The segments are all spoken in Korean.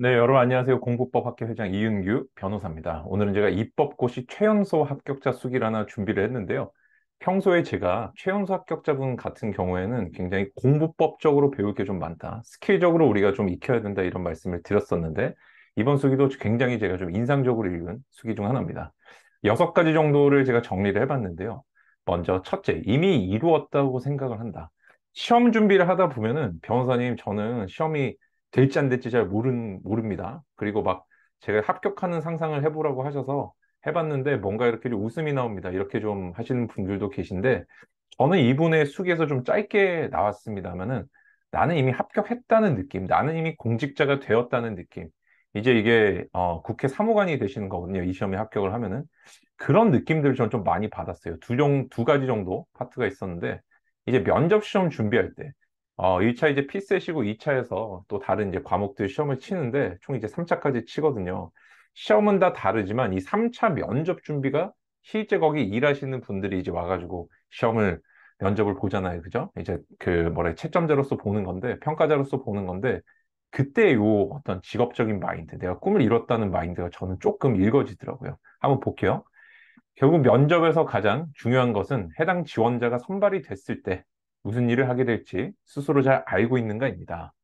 네, 여러분 안녕하세요. 공부법 학회 회장 이윤규 변호사입니다. 오늘은 제가 입법고시 최연소 합격자 수기를 하나 준비를 했는데요. 평소에 제가 최연소 합격자분 같은 경우에는 굉장히 공부법적으로 배울 게 좀 많다. 스킬적으로 우리가 좀 익혀야 된다 이런 말씀을 드렸었는데 이번 수기도 굉장히 제가 좀 인상적으로 읽은 수기 중 하나입니다. 여섯 가지 정도를 제가 정리를 해봤는데요. 먼저 첫째, 이미 이루었다고 생각을 한다. 시험 준비를 하다 보면은 변호사님 저는 시험이 될지 안 될지 잘 모른, 모릅니다. 그리고 막 제가 합격하는 상상을 해보라고 하셔서 해봤는데 뭔가 이렇게 좀 웃음이 나옵니다. 이렇게 좀 하시는 분들도 계신데 저는 이분의 수기에서 좀 짧게 나왔습니다만은 나는 이미 합격했다는 느낌, 나는 이미 공직자가 되었다는 느낌. 이제 이게 어, 국회 사무관이 되시는 거거든요. 이 시험에 합격을 하면은 그런 느낌들을 저는 좀 많이 받았어요. 두, 종, 두 가지 정도 파트가 있었는데 이제 면접 시험 준비할 때 어, 1차 이제 피셋이고 2차에서 또 다른 이제 과목들 시험을 치는데 총 이제 3차까지 치거든요. 시험은 다 다르지만 이 3차 면접 준비가 실제 거기 일하시는 분들이 이제 와가지고 시험을 면접을 보잖아요. 그죠? 이제 그 뭐래 채점자로서 보는 건데 평가자로서 보는 건데 그때 요 어떤 직업적인 마인드, 내가 꿈을 이뤘다는 마인드가 저는 조금 읽어지더라고요. 한번 볼게요. 결국 면접에서 가장 중요한 것은 해당 지원자가 선발이 됐을 때 무슨 일을 하게 될지 스스로 잘 알고 있는가입니다.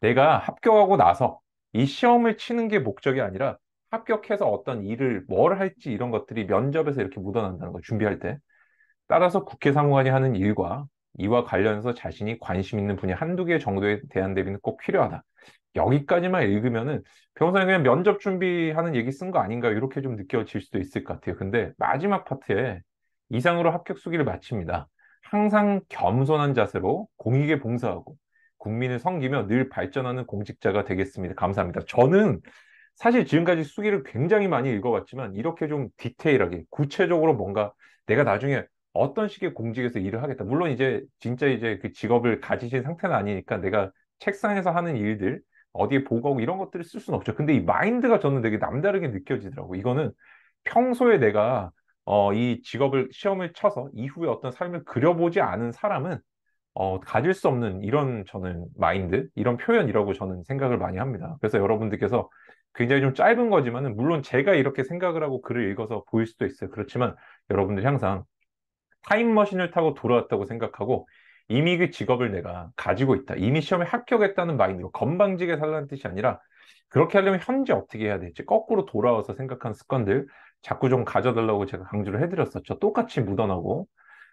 내가 합격하고 나서 이 시험을 치는 게 목적이 아니라 합격해서 어떤 일을 뭘 할지 이런 것들이 면접에서 이렇게 묻어난다는 거 준비할 때 따라서 국회 사무관이 하는 일과 이와 관련해서 자신이 관심 있는 분야 한두 개 정도에 대한 대비는 꼭 필요하다. 여기까지만 읽으면은 변호사님 그냥 면접 준비하는 얘기 쓴 거 아닌가 이렇게 좀 느껴질 수도 있을 것 같아요. 근데 마지막 파트에 이상으로 합격 수기를 마칩니다. 항상 겸손한 자세로 공익에 봉사하고 국민을 섬기며 늘 발전하는 공직자가 되겠습니다. 감사합니다. 저는 사실 지금까지 수기를 굉장히 많이 읽어봤지만 이렇게 좀 디테일하게 구체적으로 뭔가 내가 나중에 어떤 식의 공직에서 일을 하겠다. 물론 이제 진짜 이제 그 직업을 가지신 상태는 아니니까 내가 책상에서 하는 일들 어디에 보고하고 이런 것들을 쓸 수는 없죠. 근데 이 마인드가 저는 되게 남다르게 느껴지더라고. 이거는 평소에 내가 어, 이 직업을 시험을 쳐서 이후에 어떤 삶을 그려보지 않은 사람은 어, 가질 수 없는 이런 저는 마인드, 이런 표현이라고 저는 생각을 많이 합니다. 그래서 여러분들께서 굉장히 좀 짧은 거지만은 물론 제가 이렇게 생각을 하고 글을 읽어서 보일 수도 있어요. 그렇지만 여러분들이 항상 타임머신을 타고 돌아왔다고 생각하고 이미 그 직업을 내가 가지고 있다. 이미 시험에 합격했다는 마인드로 건방지게 살라는 뜻이 아니라 그렇게 하려면 현재 어떻게 해야 될지 거꾸로 돌아와서 생각하는 습관들 자꾸 좀 가져달라고 제가 강조를 해드렸었죠. 똑같이 묻어나고.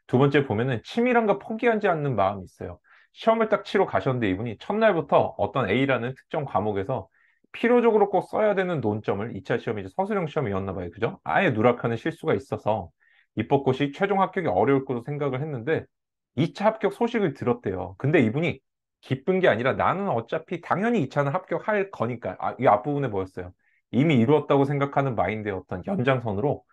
두 번째 보면은 치밀한 거 포기하지 않는 마음이 있어요. 시험을 딱 치러 가셨는데 이분이 첫날부터 어떤 A라는 특정 과목에서 필요적으로 꼭 써야 되는 논점을 2차 시험이 서술형 시험이었나 봐요. 그죠? 아예 누락하는 실수가 있어서 입법고시 최종 합격이 어려울 거로 생각을 했는데 2차 합격 소식을 들었대요. 근데 이분이 기쁜 게 아니라 나는 어차피 당연히 2차는 합격할 거니까 아, 이 앞부분에 뭐였어요? 이미 이루었다고 생각하는 마인드의 어떤 연장선으로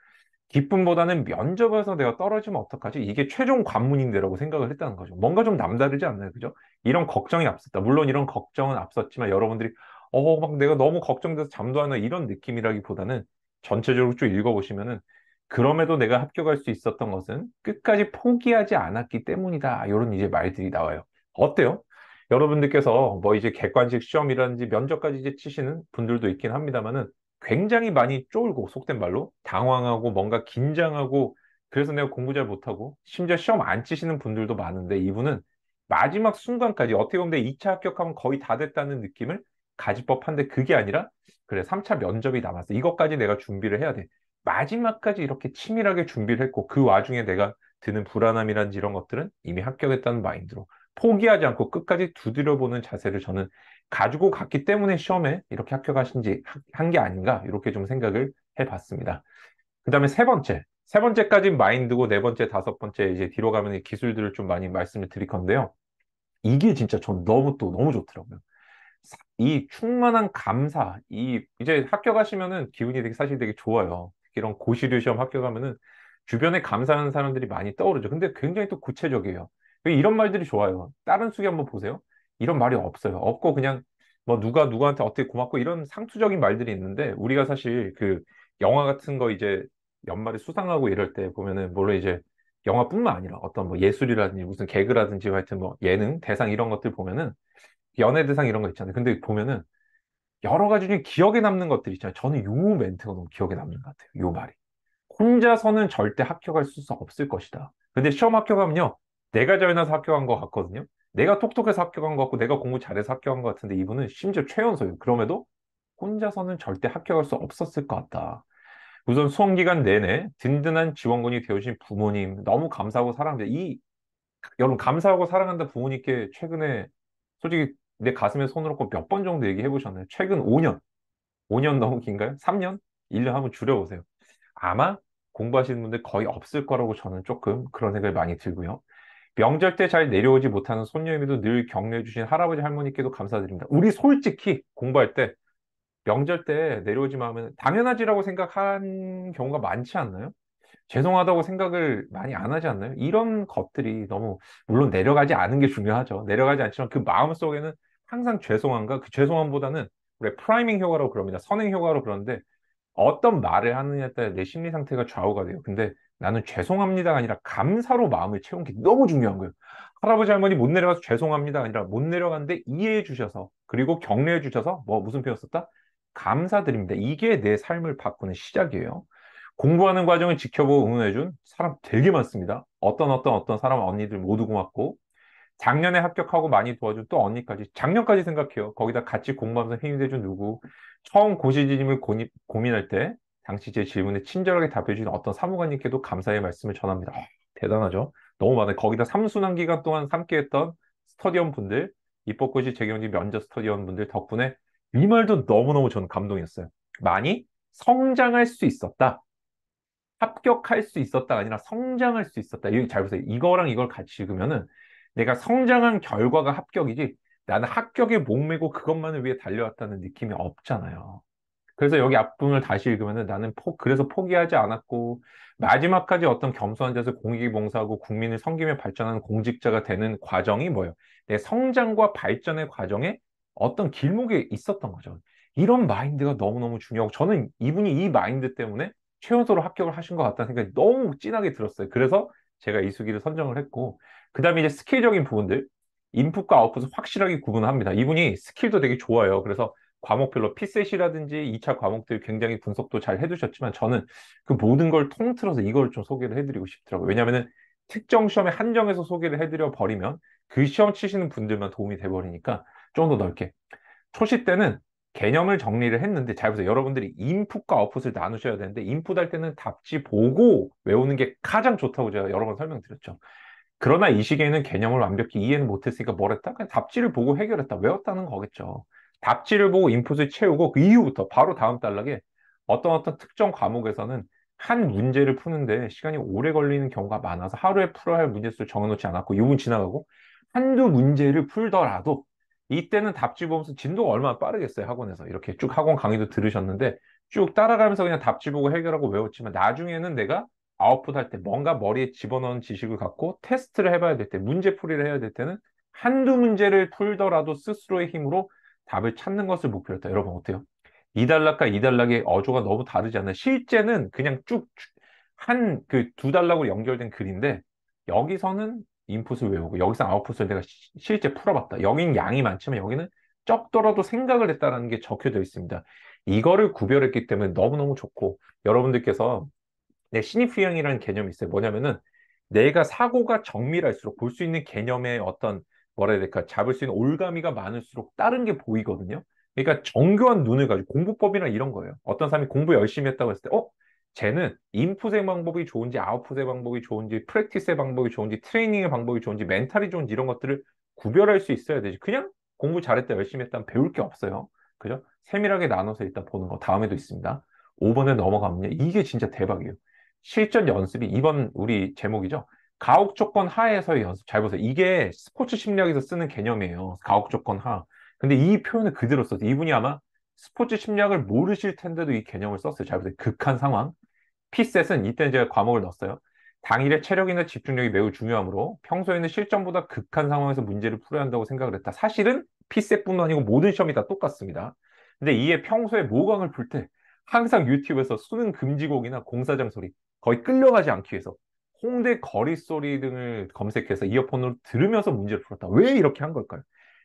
기쁨보다는 면접에서 내가 떨어지면 어떡하지? 이게 최종 관문인데라고 생각을 했다는 거죠. 뭔가 좀 남다르지 않나요? 그죠? 이런 걱정이 앞섰다. 물론 이런 걱정은 앞섰지만 여러분들이 어, 막 내가 너무 걱정돼서 잠도 안 와. 이런 느낌이라기보다는 전체적으로 쭉 읽어보시면은 그럼에도 내가 합격할 수 있었던 것은 끝까지 포기하지 않았기 때문이다. 이런 이제 말들이 나와요. 어때요? 여러분들께서 뭐 이제 객관식 시험이라든지 면접까지 이제 치시는 분들도 있긴 합니다만은 굉장히 많이 쫄고 속된 말로 당황하고 뭔가 긴장하고 그래서 내가 공부 잘 못하고 심지어 시험 안 치시는 분들도 많은데 이분은 마지막 순간까지 어떻게 보면 내 2차 합격하면 거의 다 됐다는 느낌을 가질 법한데 그게 아니라 그래 3차 면접이 남았어. 이것까지 내가 준비를 해야 돼. 마지막까지 이렇게 치밀하게 준비를 했고 그 와중에 내가 드는 불안함이란지 이런 것들은 이미 합격했다는 마인드로 포기하지 않고 끝까지 두드려보는 자세를 저는 가지고 갔기 때문에 시험에 이렇게 합격하신 지 한 게 아닌가 이렇게 좀 생각을 해봤습니다. 그 다음에 세 번째, 세 번째까지 마인드고 네 번째, 다섯 번째 이제 뒤로 가면 기술들을 좀 많이 말씀을 드릴 건데요. 이게 진짜 전 너무 또 너무 좋더라고요. 이 충만한 감사, 이 이제 합격하시면은 기분이 되게 사실 되게 좋아요. 이런 고시류 시험 합격하면은 주변에 감사하는 사람들이 많이 떠오르죠. 근데 굉장히 또 구체적이에요. 이런 말들이 좋아요. 다른 수기 한번 보세요. 이런 말이 없어요. 없고 그냥 뭐 누가 누구한테 어떻게 고맙고 이런 상투적인 말들이 있는데 우리가 사실 그 영화 같은 거 이제 연말에 수상하고 이럴 때 보면은 물론 이제 영화뿐만 아니라 어떤 뭐 예술이라든지 무슨 개그라든지 하여튼 뭐 예능 대상 이런 것들 보면은 연예 대상 이런 거 있잖아요. 근데 보면은 여러 가지 중에 기억에 남는 것들 있잖아요. 저는 요 멘트가 너무 기억에 남는 것 같아요. 요 말이. 혼자서는 절대 합격할 수 없을 것이다. 근데 시험 합격하면요. 내가 잘나서 합격한 것 같거든요. 내가 톡톡해서 합격한 것 같고 내가 공부 잘해서 합격한 것 같은데 이분은 심지어 최연소예요. 그럼에도 혼자서는 절대 합격할 수 없었을 것 같다. 우선 수험 기간 내내 든든한 지원군이 되어주신 부모님 너무 감사하고 사랑합니다. 이 여러분 감사하고 사랑한다 부모님께 최근에 솔직히 내 가슴에 손을 얹고 몇 번 정도 얘기해 보셨나요? 최근 5년. 5년 너무 긴가요? 3년? 1년 한번 줄여보세요. 아마 공부하시는 분들 거의 없을 거라고 저는 조금 그런 생각이 많이 들고요. 명절 때 잘 내려오지 못하는 손녀임에도 늘 격려해 주신 할아버지 할머니께도 감사드립니다. 우리 솔직히 공부할 때 명절 때 내려오지 마면 당연하지라고 생각한 경우가 많지 않나요? 죄송하다고 생각을 많이 안 하지 않나요? 이런 것들이 너무 물론 내려가지 않은 게 중요하죠. 내려가지 않지만 그 마음 속에는 항상 죄송함과 그 죄송함보다는 우리 priming 효과라고 그럽니다. 선행 효과로 그러는데 어떤 말을 하느냐에 따라 내 심리 상태가 좌우가 돼요. 근데 나는 죄송합니다가 아니라 감사로 마음을 채운 게 너무 중요한 거예요. 할아버지 할머니 못 내려가서 죄송합니다가 아니라 못 내려갔는데 이해해 주셔서 그리고 격려해 주셔서 뭐 무슨 표현 썼다? 감사드립니다. 이게 내 삶을 바꾸는 시작이에요. 공부하는 과정을 지켜보고 응원해준 사람 되게 많습니다. 어떤 어떤 어떤 사람 언니들 모두 고맙고 작년에 합격하고 많이 도와준 또 언니까지 작년까지 생각해요. 거기다 같이 공부하면서 힘이 돼준 누구 처음 고시지님을 고민할 때 당시 제 질문에 친절하게 답해주신 어떤 사무관님께도 감사의 말씀을 전합니다. 아, 대단하죠? 너무 많아요. 거기다 삼순한 기간 동안 함께했던 스터디원 분들, 입법고시 재경지 면접 스터디원 분들 덕분에 이 말도 너무너무 저는 감동이었어요. 많이 성장할 수 있었다. 합격할 수 있었다가 아니라 성장할 수 있었다. 여기 잘 보세요. 이거랑 이걸 같이 읽으면은 내가 성장한 결과가 합격이지 나는 합격에 목매고 그것만을 위해 달려왔다는 느낌이 없잖아요. 그래서 여기 앞부분을 다시 읽으면은 나는 포, 그래서 포기하지 않았고 마지막까지 어떤 겸손한 데서 공익봉사하고 국민을 섬기며 발전하는 공직자가 되는 과정이 뭐예요? 내 성장과 발전의 과정에 어떤 길목에 있었던 거죠. 이런 마인드가 너무너무 중요하고 저는 이분이 이 마인드 때문에 최연소로 합격을 하신 것 같다는 생각이 너무 진하게 들었어요. 그래서 제가 이 수기를 선정을 했고 그 다음에 이제 skill적인 부분들 인풋과 아웃풋을 확실하게 구분합니다. 이분이 skill도 되게 좋아요. 그래서 과목별로 PSAT이라든지 2차 과목들 굉장히 분석도 잘 해두셨지만 저는 그 모든 걸 통틀어서 이걸 좀 소개를 해드리고 싶더라고요. 왜냐하면 특정 시험에 한정해서 소개를 해드려 버리면 그 시험 치시는 분들만 도움이 돼버리니까 좀 더 넓게 초시 때는 개념을 정리를 했는데 잘 보세요. 여러분들이 인풋과 아웃풋을 나누셔야 되는데 인풋 할 때는 답지 보고 외우는 게 가장 좋다고 제가 여러 번 설명드렸죠. 그러나 이 시기에는 개념을 완벽히 이해는 못했으니까 뭘 했다? 그냥 답지를 보고 해결했다. 외웠다는 거겠죠. 답지를 보고 인풋을 채우고 그 이후부터 바로 다음 단락에 어떤 어떤 특정 과목에서는 한 문제를 푸는데 시간이 오래 걸리는 경우가 많아서 하루에 풀어야 할 문제수를 정해놓지 않았고 이 부분 지나가고 한두 문제를 풀더라도 이때는 답지 보면서 진도가 얼마나 빠르겠어요, 학원에서. 이렇게 쭉 학원 강의도 들으셨는데 쭉 따라가면서 그냥 답지 보고 해결하고 외웠지만 나중에는 내가 아웃풋 할 때 뭔가 머리에 집어넣은 지식을 갖고 테스트를 해봐야 될 때, 문제풀이를 해야 될 때는 한두 문제를 풀더라도 스스로의 힘으로 답을 찾는 것을 목표로 했다. 여러분 어때요? 이단락과 이단락의 어조가 너무 다르지 않나요? 실제는 그냥 쭉 한 그두 단락으로 연결된 글인데 여기서는 인풋을 외우고 여기서 아웃풋을 내가 시, 실제 풀어봤다. 여긴 양이 많지만 여기는 적더라도 생각을 했다는 게 적혀져 있습니다. 이거를 구별했기 때문에 너무너무 좋고 여러분들께서 내 신입휘양이라는 개념이 있어요. 뭐냐면은 내가 사고가 정밀할수록 볼 수 있는 개념의 어떤 뭐라 해야 될까 잡을 수 있는 올가미가 많을수록 다른 게 보이거든요. 그러니까 정교한 눈을 가지고 공부법이나 이런 거예요. 어떤 사람이 공부 열심히 했다고 했을 때, 어? 쟤는 인풋의 방법이 좋은지 아웃풋의 방법이 좋은지 practice의 방법이 좋은지 트레이닝의 방법이 좋은지 mental이 좋은지 이런 것들을 구별할 수 있어야 되지. 그냥 공부 잘했다 열심히 했다 배울 게 없어요. 그죠? 세밀하게 나눠서 일단 보는 거 다음에도 있습니다. 5번에 넘어가면요. 이게 진짜 대박이에요. 실전 연습이 이번 우리 제목이죠. 가혹 조건 하에서의 연습. 잘 보세요. 이게 스포츠 심리학에서 쓰는 개념이에요. 가혹 조건 하. 근데 이 표현을 그대로 썼어요. 이분이 아마 스포츠 심리학을 모르실 텐데도 이 개념을 썼어요. 잘 보세요. 극한 상황. PSAT은 이때 제가 과목을 넣었어요. 당일의 체력이나 집중력이 매우 중요하므로 평소에는 실전보다 극한 상황에서 문제를 풀어야 한다고 생각을 했다. 사실은 PSAT뿐만 아니고 모든 시험이 다 똑같습니다. 근데 이에 평소에 모강을 풀 때 항상 유튜브에서 수능 금지곡이나 공사장 소리 거의 끌려가지 않기 위해서 홍대 거리 소리 등을 검색해서 이어폰으로 들으면서 문제를 풀었다. 왜 이렇게 한 걸까요?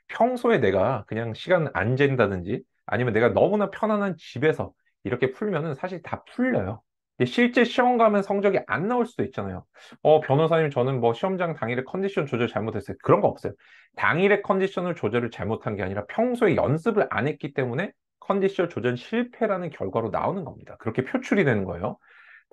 평소에 내가 그냥 시간 안 잰다든지 아니면 내가 너무나 편안한 집에서 이렇게 풀면은 사실 다 풀려요. 실제 시험 가면 성적이 안 나올 수도 있잖아요. 어, 변호사님, 저는 뭐 시험장 당일에 컨디션 조절 잘못했어요. 그런 거 없어요. 당일에 컨디션을 조절을 잘못한 게 아니라 평소에 연습을 안 했기 때문에 컨디션 조절 실패라는 결과로 나오는 겁니다. 그렇게 표출이 되는 거예요.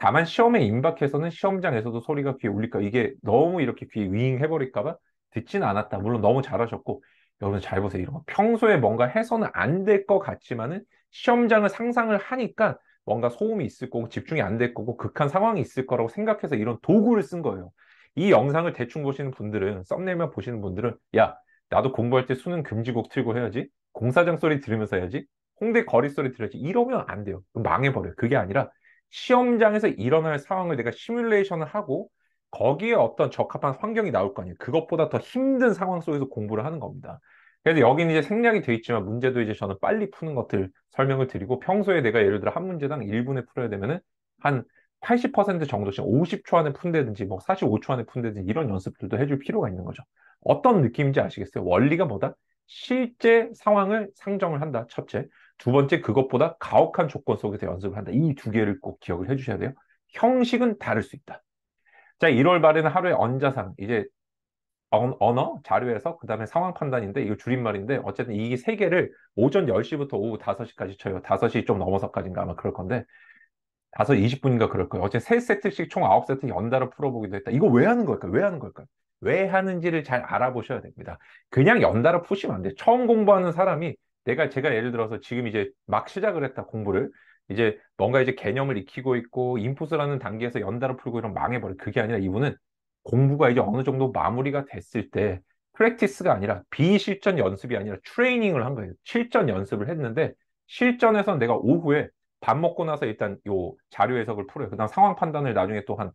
다만 시험에 임박해서는 시험장에서도 소리가 귀에 울릴까 이게 너무 이렇게 귀에 윙 해버릴까봐 듣지는 않았다. 물론 너무 잘하셨고 여러분 잘 보세요. 이런 거 평소에 뭔가 해서는 안 될 것 같지만은 시험장을 상상을 하니까 뭔가 소음이 있을 거고 집중이 안 될 거고 극한 상황이 있을 거라고 생각해서 이런 도구를 쓴 거예요. 이 영상을 대충 보시는 분들은 썸네일만 보시는 분들은 야 나도 공부할 때 수능 금지곡 틀고 해야지 공사장 소리 들으면서 해야지 홍대 거리 소리 들어야지 이러면 안 돼요. 망해버려요. 그게 아니라 시험장에서 일어날 상황을 내가 시뮬레이션을 하고 거기에 어떤 적합한 환경이 나올 거 아니에요. 그것보다 더 힘든 상황 속에서 공부를 하는 겁니다. 그래서 여기는 이제 생략이 돼 있지만 문제도 이제 저는 빨리 푸는 것들 설명을 드리고 평소에 내가 예를 들어 한 문제당 1분에 풀어야 되면은 한 80% 정도씩 50초 안에 푼다든지 뭐 45초 안에 푼다든지 이런 연습들도 해줄 필요가 있는 거죠. 어떤 느낌인지 아시겠어요? 원리가 뭐다? 실제 상황을 상정을 한다. 첫째. 두 번째, 그것보다 가혹한 조건 속에서 연습을 한다. 이 두 개를 꼭 기억을 해주셔야 돼요. 형식은 다를 수 있다. 자, 1월 말에는 하루에 언자상, 이제 언 어, 자료에서 그 다음에 상황 판단인데 이거 줄임말인데 어쨌든 이 세 개를 오전 10시부터 오후 5시까지 쳐요. 5시 좀 넘어서까지인가 아마 그럴 건데 5시 20분인가 그럴 거예요. 어제 3세트씩 총 9세트 연달아 풀어보기도 했다. 이거 왜 하는 걸까요? 왜 하는 걸까요? 왜 하는지를 잘 알아보셔야 됩니다. 그냥 연달아 푸시면 안 돼요. 처음 공부하는 사람이 내가 제가 예를 들어서 지금 이제 막 시작을 했다 공부를 이제 뭔가 이제 개념을 익히고 있고 인풋을 하는 단계에서 연달아 풀고 이런 망해버려. 그게 아니라 이분은 공부가 이제 어느 정도 마무리가 됐을 때 프랙티스가 아니라 비실전 연습이 아니라 트레이닝을 한 거예요. 실전 연습을 했는데 실전에서 내가 오후에 밥 먹고 나서 일단 요 자료 해석을 풀어요. 그다음 상황 판단을 나중에 또 한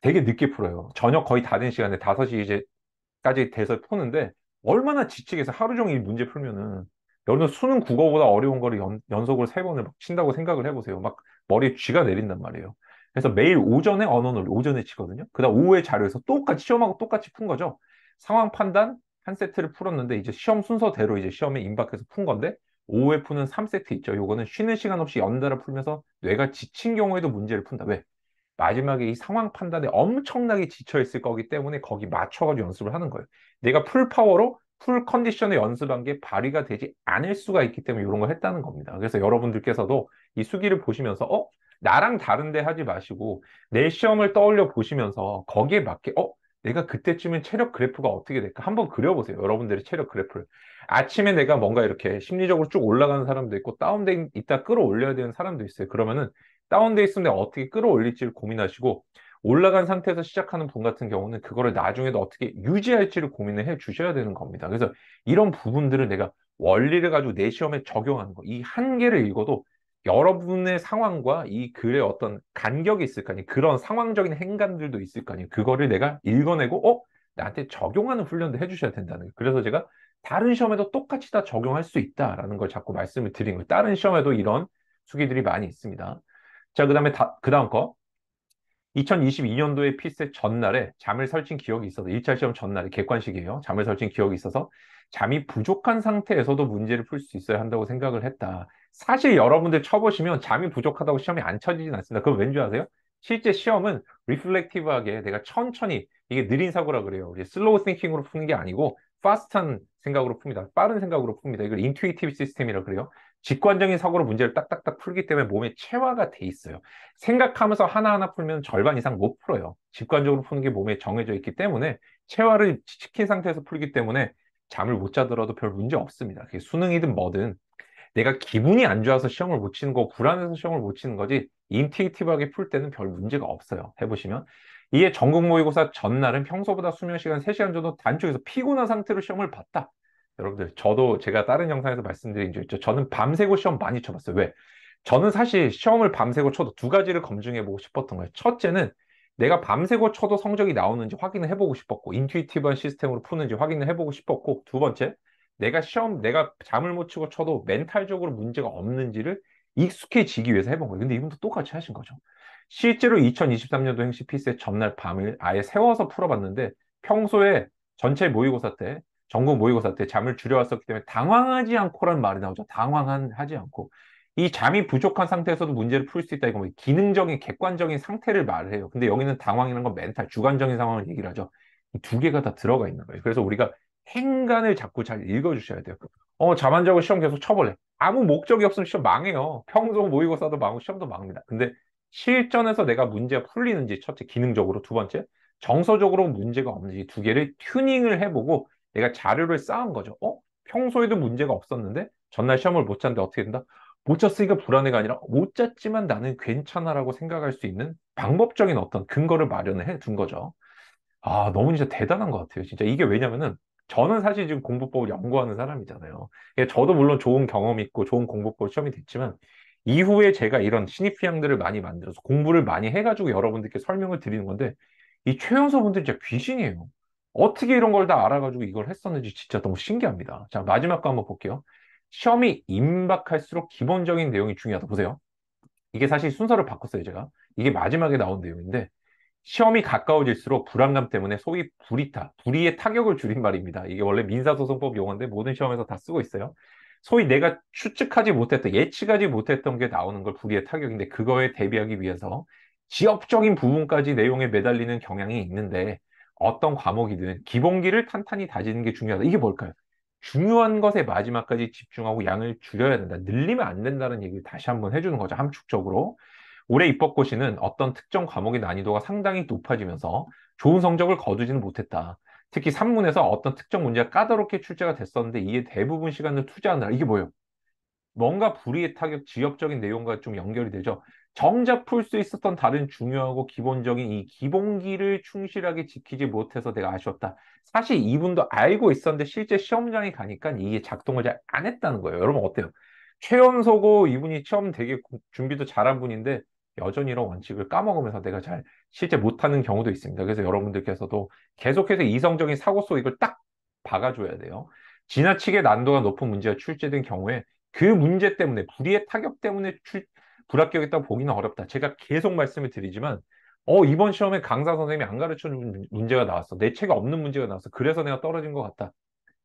되게 늦게 풀어요. 저녁 거의 다 된 시간에 5시 이제까지 돼서 푸는데 얼마나 지치겠어. 하루 종일 문제 풀면은 여러분 수능 국어보다 어려운 거를 연, 연속으로 세 번을 막 친다고 생각을 해보세요. 막 머리에 쥐가 내린단 말이에요. 그래서 매일 오전에 언어를 오전에 치거든요. 그다음 오후에 자료에서 똑같이 시험하고 똑같이 푼 거죠. 상황 판단 한 세트를 풀었는데 이제 시험 순서대로 이제 시험에 임박해서 푼 건데 오후에 푸는 3세트 있죠. 요거는 쉬는 시간 없이 연달아 풀면서 뇌가 지친 경우에도 문제를 푼다. 왜? 마지막에 이 상황 판단에 엄청나게 지쳐 있을 거기 때문에 거기 맞춰가지고 연습을 하는 거예요. 내가 full power로 full condition에 연습한 게 발휘가 되지 않을 수가 있기 때문에 이런 걸 했다는 겁니다. 그래서 여러분들께서도 이 수기를 보시면서 어? 나랑 다른데 하지 마시고 내 시험을 떠올려 보시면서 거기에 맞게 어? 내가 그때쯤엔 체력 그래프가 어떻게 될까? 한번 그려보세요. 여러분들의 체력 그래프를. 아침에 내가 뭔가 이렇게 심리적으로 쭉 올라가는 사람도 있고 다운돼 있다 끌어올려야 되는 사람도 있어요. 그러면은 다운돼 있으면 내가 어떻게 끌어올릴지를 고민하시고 올라간 상태에서 시작하는 분 같은 경우는 그거를 나중에도 어떻게 유지할지를 고민을 해 주셔야 되는 겁니다. 그래서 이런 부분들을 내가 원리를 가지고 내 시험에 적용하는 거, 이 한계를 읽어도 여러분의 상황과 이 글에 어떤 간격이 있을 거 아니에요. 그런 상황적인 행간들도 있을 거 아니에요. 그거를 내가 읽어내고, 어? 나한테 적용하는 훈련도 해주셔야 된다는 거예요. 그래서 제가 다른 시험에도 똑같이 다 적용할 수 있다라는 걸 자꾸 말씀을 드린 거예요. 다른 시험에도 이런 수기들이 많이 있습니다. 자, 그 다음에 그 다음 거. 2022년도에 PSAT 전날에 잠을 설친 기억이 있어서 1차 시험 전날에 객관식이에요. 잠을 설친 기억이 있어서 잠이 부족한 상태에서도 문제를 풀 수 있어야 한다고 생각을 했다. 사실 여러분들 쳐보시면 잠이 부족하다고 시험이 안 쳐지진 않습니다. 그건 왠지 아세요? 실제 시험은 reflective하게 내가 천천히 이게 느린 사고라 그래요. slow thinking으로 푸는 게 아니고 fast한 생각으로 풉니다. 빠른 생각으로 풉니다. 이걸 intuitive system이라 그래요. 직관적인 사고로 문제를 딱딱딱 풀기 때문에 몸에 체화가 돼 있어요. 생각하면서 하나하나 풀면 절반 이상 못 풀어요. 직관적으로 푸는 게 몸에 정해져 있기 때문에 체화를 시킨 상태에서 풀기 때문에 잠을 못 자더라도 별 문제 없습니다. 수능이든 뭐든 내가 기분이 안 좋아서 시험을 못 치는 거, 불안해서 시험을 못 치는 거지, 인티티브하게 풀 때는 별 문제가 없어요. 해보시면. 이게 전국 모의고사 전날은 평소보다 수면 시간 3시간 정도 단축해서 피곤한 상태로 시험을 봤다. 여러분들, 저도 제가 다른 영상에서 말씀드린 적 있죠. 저는 밤새고 시험 많이 쳐봤어요. 왜? 저는 사실 시험을 밤새고 쳐도 두 가지를 검증해 보고 싶었던 거예요. 첫째는 내가 밤새고 쳐도 성적이 나오는지 확인을 해보고 싶었고, 인투이티브한 시스템으로 푸는지 확인을 해보고 싶었고, 두 번째, 내가 시험, 내가 잠을 못 치고 쳐도 멘탈적으로 문제가 없는지를 익숙해지기 위해서 해본 거예요. 근데 이분도 똑같이 하신 거죠. 실제로 2023년도 행시 피스의 전날 밤을 아예 세워서 풀어봤는데 평소에 전체 모의고사 때 전국 모의고사 때 잠을 줄여왔었기 때문에 당황하지 않고라는 말이 나오죠. 당황하지 않고. 이 잠이 부족한 상태에서도 문제를 풀 수 있다. 이거 뭐 기능적인, 객관적인 상태를 말해요. 근데 여기는 당황이라는 건 멘탈, 주관적인 상황을 얘기를 하죠. 이 두 개가 다 들어가 있는 거예요. 그래서 우리가 행간을 자꾸 잘 읽어주셔야 돼요. 어, 잠 안 자고 시험 계속 쳐볼래. 아무 목적이 없으면 시험 망해요. 평소 모의고사도 망하고 시험도 망합니다. 근데 실전에서 내가 문제가 풀리는지 첫째 기능적으로 두 번째 정서적으로 문제가 없는지 두 개를 튜닝을 해보고 내가 자료를 쌓은 거죠. 어? 평소에도 문제가 없었는데 전날 시험을 못 잤는데 어떻게 된다? 못 잤으니까 불안해가 아니라 못 잤지만 나는 괜찮아라고 생각할 수 있는 방법적인 어떤 근거를 마련을 해둔 거죠. 아, 너무 진짜 대단한 것 같아요. 진짜 이게 왜냐면은 저는 사실 지금 공부법을 연구하는 사람이잖아요. 저도 물론 좋은 경험 있고 좋은 공부법 시험이 됐지만 이후에 제가 이런 신입휘양들을 많이 만들어서 공부를 많이 해가지고 여러분들께 설명을 드리는 건데 이 최연소 분들 진짜 귀신이에요. 어떻게 이런 걸 다 알아가지고 이걸 했었는지 진짜 너무 신기합니다. 자, 마지막 거 한번 볼게요. 시험이 임박할수록 기본적인 내용이 중요하다. 보세요. 이게 사실 순서를 바꿨어요, 제가. 이게 마지막에 나온 내용인데 시험이 가까워질수록 불안감 때문에 소위 불이타, 불이의 타격을 줄인 말입니다. 이게 원래 민사소송법 용어인데 모든 시험에서 다 쓰고 있어요. 소위 내가 추측하지 못했던, 예측하지 못했던 게 나오는 걸 불이의 타격인데 그거에 대비하기 위해서 지역적인 부분까지 내용에 매달리는 경향이 있는데 어떤 과목이든 기본기를 탄탄히 다지는 게 중요하다. 이게 뭘까요? 중요한 것에 마지막까지 집중하고 양을 줄여야 된다. 늘리면 안 된다는 얘기를 다시 한번 해주는 거죠. 함축적으로. 올해 입법고시는 어떤 특정 과목의 난이도가 상당히 높아지면서 좋은 성적을 거두지는 못했다. 특히 산문에서 어떤 특정 문제가 까다롭게 출제가 됐었는데 이에 대부분 시간을 투자하느라 이게 뭐예요? 뭔가 불의의 타격 지역적인 내용과 좀 연결이 되죠. 정작 풀 수 있었던 다른 중요하고 기본적인 이 기본기를 충실하게 지키지 못해서 내가 아쉬웠다. 사실 이분도 알고 있었는데 실제 시험장에 가니까 이게 작동을 잘 안 했다는 거예요. 여러분 어때요? 최연소고 이분이 시험 되게 준비도 잘한 분인데 여전히 이런 원칙을 까먹으면서 내가 잘 실제 못하는 경우도 있습니다. 그래서 여러분들께서도 계속해서 이성적인 사고 속 이걸 딱 박아줘야 돼요. 지나치게 난도가 높은 문제가 출제된 경우에 그 문제 때문에 불의의 타격 때문에 출, 불합격했다고 보기는 어렵다. 제가 계속 말씀을 드리지만 어 이번 시험에 강사 선생님이 안 가르쳐 준 문제가 나왔어. 내 책에 없는 문제가 나왔어. 그래서 내가 떨어진 것 같다.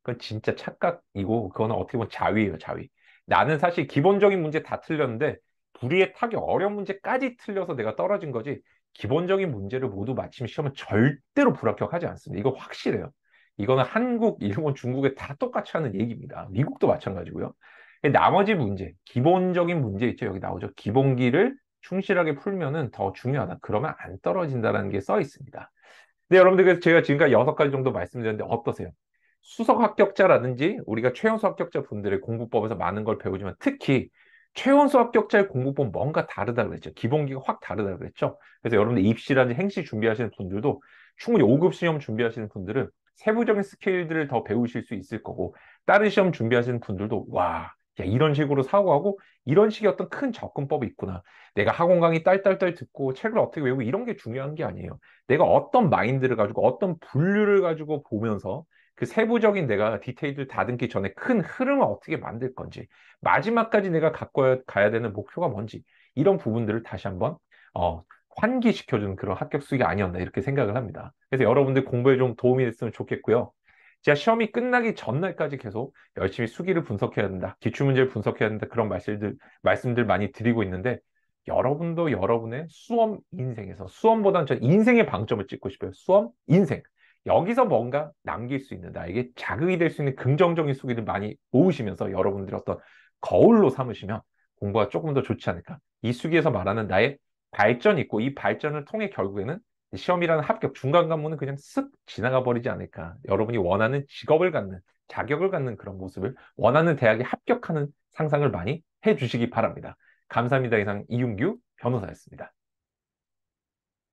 그건 진짜 착각이고 그거는 어떻게 보면 자위예요, 자위. 나는 사실 기본적인 문제 다 틀렸는데 불의의 타격, 어려운 문제까지 틀려서 내가 떨어진 거지 기본적인 문제를 모두 맞히면 시험은 절대로 불합격하지 않습니다. 이거 확실해요. 이거는 한국, 일본, 중국에 다 똑같이 하는 얘기입니다. 미국도 마찬가지고요. 나머지 문제, 기본적인 문제 있죠. 여기 나오죠. 기본기를 충실하게 풀면은 더 중요하다. 그러면 안 떨어진다는 게 써 있습니다. 네, 여러분들, 그래서 제가 지금까지 여섯 가지 정도 말씀드렸는데 어떠세요? 수석 합격자라든지 우리가 최연소 합격자 분들의 공부법에서 많은 걸 배우지만 특히 최연소 합격자의 공부법 뭔가 다르다 그랬죠. 기본기가 확 다르다 그랬죠. 그래서 여러분들 입시라든지 행시 준비하시는 분들도 충분히 5급 시험 준비하시는 분들은 세부적인 스케일들을 더 배우실 수 있을 거고 다른 시험 준비하시는 분들도 와 야, 이런 식으로 사고하고 이런 식의 어떤 큰 접근법이 있구나. 내가 학원 강의 딸딸딸 듣고 책을 어떻게 외우고 이런 게 중요한 게 아니에요. 내가 어떤 마인드를 가지고 어떤 분류를 가지고 보면서 그 세부적인 내가 디테일을 다듬기 전에 큰 흐름을 어떻게 만들 건지 마지막까지 내가 갖고 가야 되는 목표가 뭔지 이런 부분들을 다시 한번 어, 환기시켜주는 그런 합격 수익이 아니었나 이렇게 생각을 합니다. 그래서 여러분들 공부에 좀 도움이 됐으면 좋겠고요. 제가 시험이 끝나기 전날까지 계속 열심히 수기를 분석해야 된다. 기출문제를 분석해야 된다. 그런 말씀들, 말씀들 많이 드리고 있는데 여러분도 여러분의 수험 인생에서 수험보다는 전 인생의 방점을 찍고 싶어요. 수험 인생. 여기서 뭔가 남길 수 있는 나에게 자극이 될 수 있는 긍정적인 수기를 많이 모으시면서 여러분들이 어떤 거울로 삼으시면 공부가 조금 더 좋지 않을까. 이 수기에서 말하는 나의 발전이 있고 이 발전을 통해 결국에는 시험이라는 합격 중간 관문은 그냥 쓱 지나가 버리지 않을까. 여러분이 원하는 직업을 갖는 자격을 갖는 그런 모습을 원하는 대학에 합격하는 상상을 많이 해주시기 바랍니다. 감사합니다. 이상 이윤규 변호사였습니다.